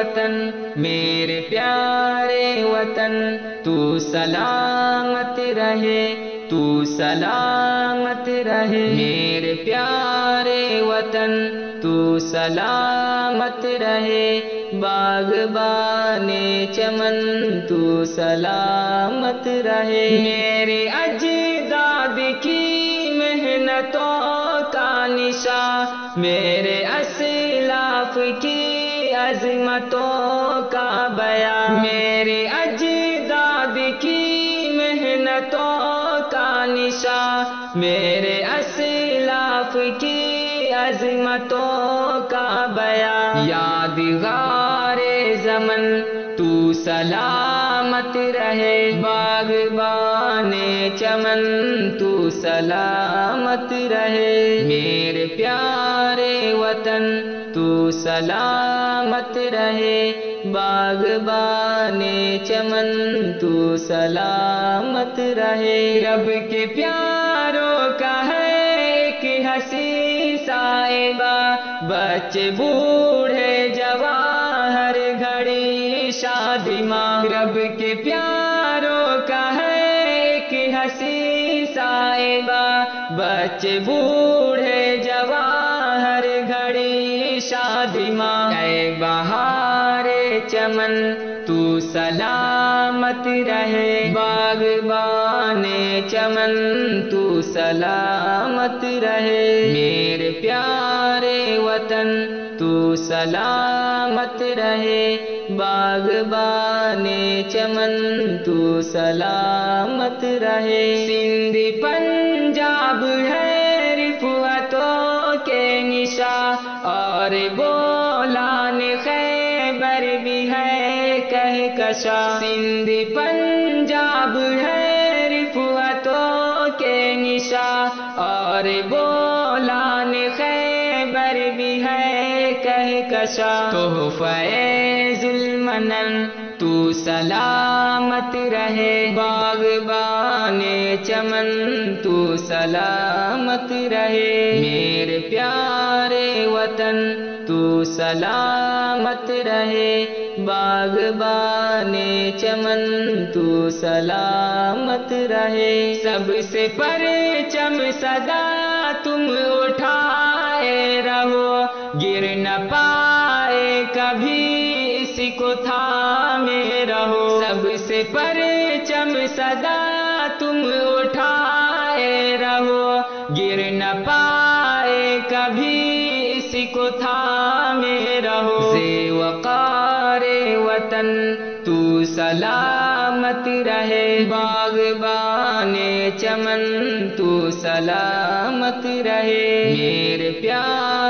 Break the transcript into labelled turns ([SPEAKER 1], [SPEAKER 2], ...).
[SPEAKER 1] وطن، میرے پیارے وطن، تو سلامت رہے، تو سلامت رہے۔ میرے پیارے وطن، تو سلامت رہے۔ باغبان چمن، تو سلامت رہے۔ میرے اجداد کی محنتوں کا نشا میرے اسلاف کی عظمتوں کا بیان۔ میرے اجداد کی محنتوں کا نشا میرے اسلاف کی عظمتوں کا بیان۔ یادگار زمن تو سلامت رہے باغبان چمن، تو سلامت رہے میرے پیارے وطن، تو سلامت رہے باغبان چمن، تو سلامت رہے رب کے پیاروں کا ہے ایک ہنسی صاحبہ، بچے بوڑھے جوان ہر گھڑی شادی ماں۔ رب کے پیاروں کا ہے ایک ہنسی صاحبہ۔ بچے بوڑھے جوان، ہر گھڑی شادی ماں۔ اے بہار چمن، تو سلامت رہے۔ باغبان چمن، تو سلامت رہے۔ میرے پیارے وطن سلامت رہے باغبان چمن تو سلامت رہے۔ سندھ پنجاب ہے رفوتوں کے نشا اور بولان خیبر بھی ہے کہہ کشا۔ سندھ پنجاب ہے رفوتوں کے نشا اور بولان خیبر بھی ہے کشا تو فیض المنن تو سلامت رہے باغبان چمن، تو سلامت رہے میرے پیارے وطن، تو سلامت رہے باغبان چمن، تو سلامت رہے سب سے پرچم صدا تم اٹھائے رہو گر نہ پائے کبھی اس کو تھامے رہو۔ سب سے پرچم صدا تم اٹھائے رہو۔ گر نہ پائے کبھی اس کو تھامے رہو۔ سے وقار وطن، تو سلامت رہے۔ باغبان چمن، تو سلامت رہے۔ میرے پیارے